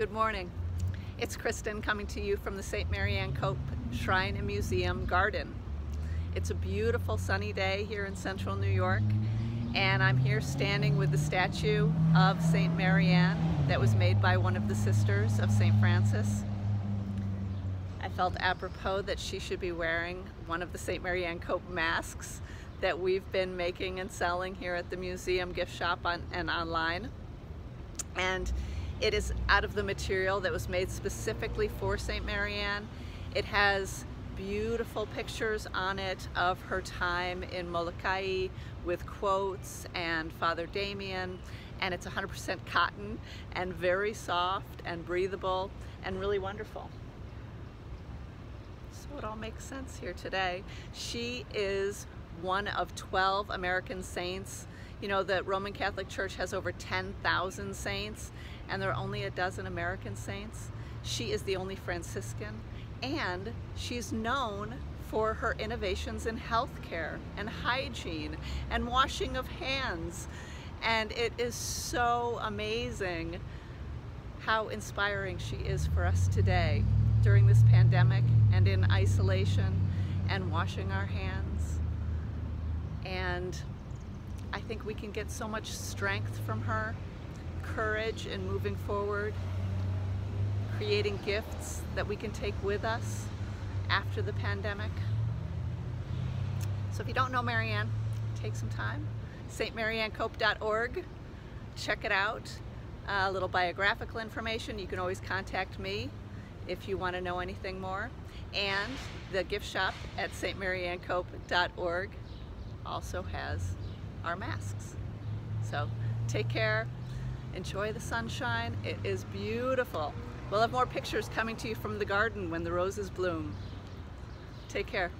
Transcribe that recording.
Good morning. It's Kristin coming to you from the St. Marianne Cope Shrine and Museum Garden. It's a beautiful sunny day here in central New York and I'm here standing with the statue of St. Marianne that was made by one of the sisters of St. Francis. I felt apropos that she should be wearing one of the St. Marianne Cope masks that we've been making and selling here at the museum gift shop on, and online. And it is out of the material that was made specifically for St. Marianne. It has beautiful pictures on it of her time in Molokai with quotes and Father Damien and it's 100% cotton and very soft and breathable and really wonderful. So it all makes sense here today. She is one of 12 American saints. You know, the Roman Catholic Church has over 10,000 saints and there are only a dozen American saints. She is the only Franciscan and she's known for her innovations in healthcare and hygiene and washing of hands. And it is so amazing how inspiring she is for us today during this pandemic and in isolation and washing our hands. And think we can get so much strength from her, courage in moving forward, creating gifts that we can take with us after the pandemic. So if you don't know Marianne, take some time. stmaryanncope.org, check it out. A uh, little biographical information, you can always contact me if you want to know anything more. And the gift shop at stmaryanncope.org also has our masks. So take care, enjoy the sunshine, it is beautiful. We'll have more pictures coming to you from the garden when the roses bloom. Take care.